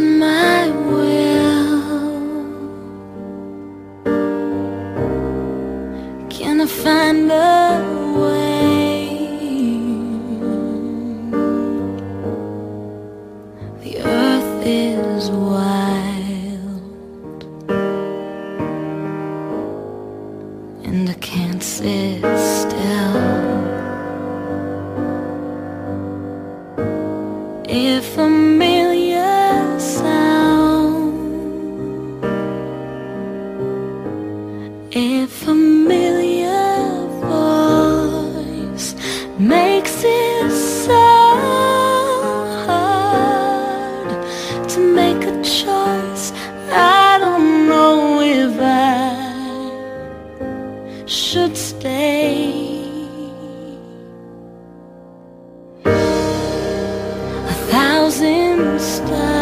My will? Can I find a way? The earth is wild, and I can't sit still. If a a million voice makes it so hard to make a choice, I don't know if I should stay. a thousand stars.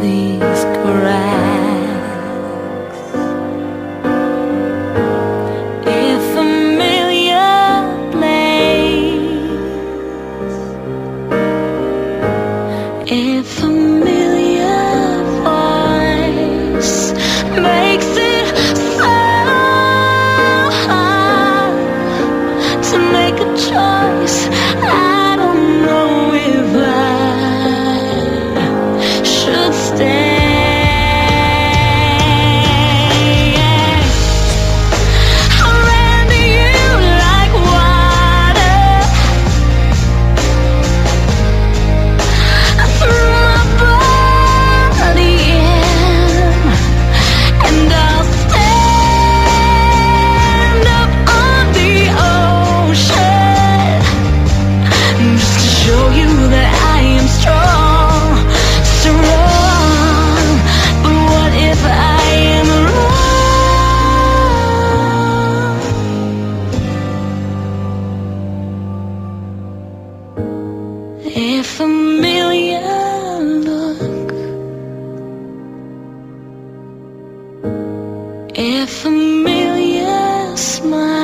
These cracks. If a million blades, if a a million look, if a million smile